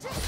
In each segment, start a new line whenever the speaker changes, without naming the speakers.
Take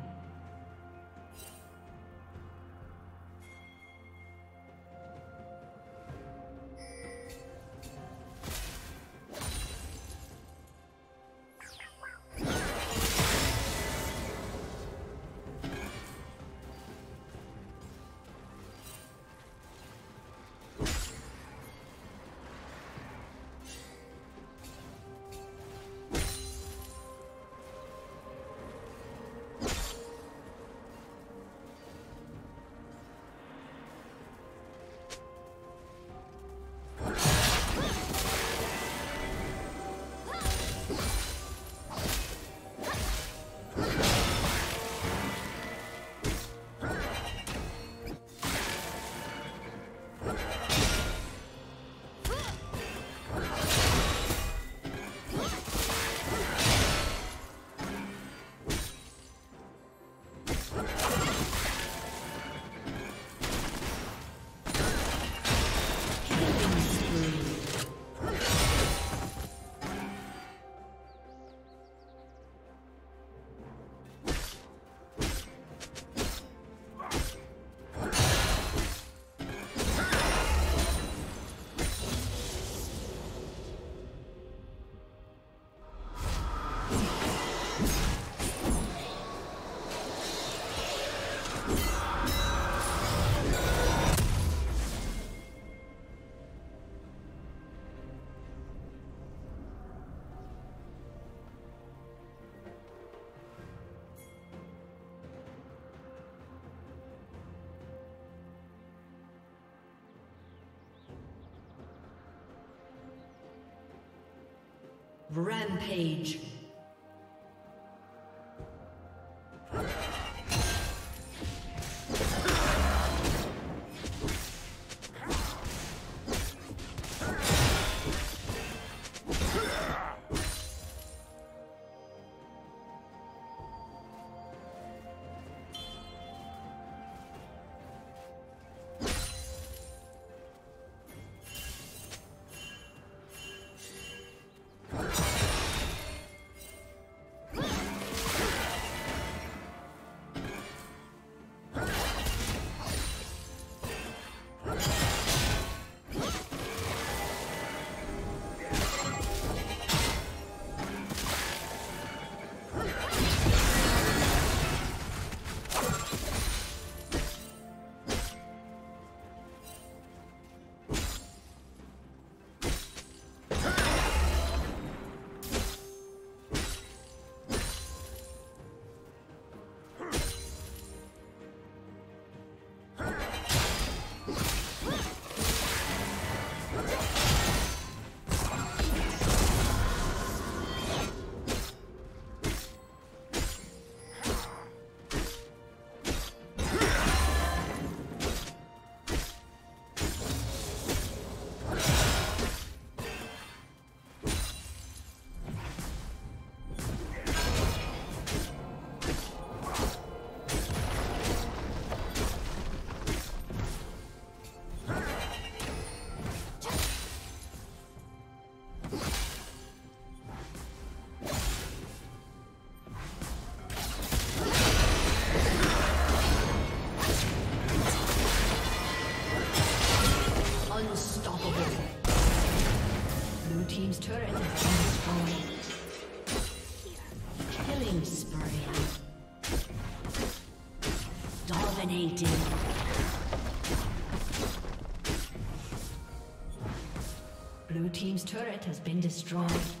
Rampage. Been destroyed.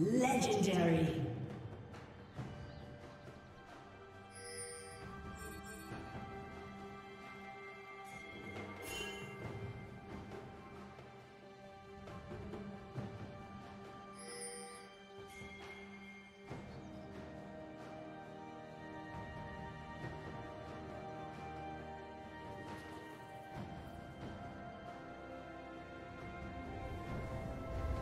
Legendary.